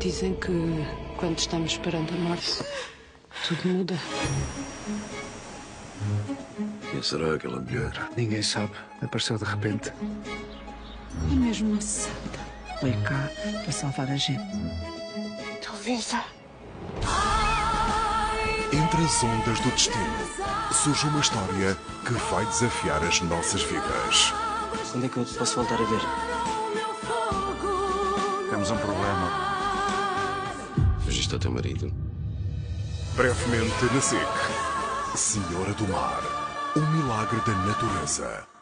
Dizem que quando estamos perante a morte, tudo muda. Quem será aquela mulher? Ninguém sabe. Apareceu de repente. É mesmo uma santa. Veio cá para salvar a gente. Estou viva. Entre as ondas do destino, surge uma história que vai desafiar as nossas vidas. Quando é que eu te posso voltar a ver? Temos um problema. Ao teu marido? Brevemente na SIC. Senhora do Mar. Um milagre da natureza.